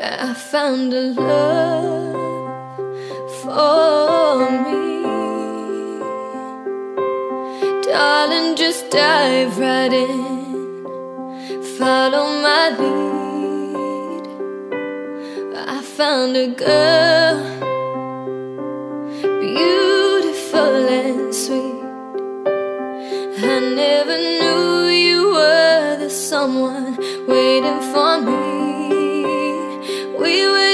I found a love for me. Darling, just dive right in, follow my lead. I found a girl, beautiful and sweet. I never knew you were the someone waiting for me.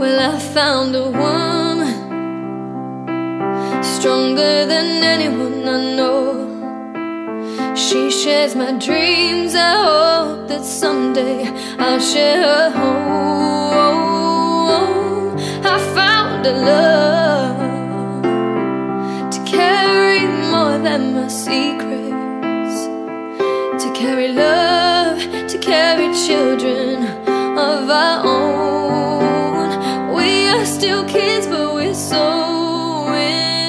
Well, I found a woman stronger than anyone I know. She shares my dreams. I hope that someday I'll share her home. I found a love to carry more than my secrets, to carry love, to carry children is so in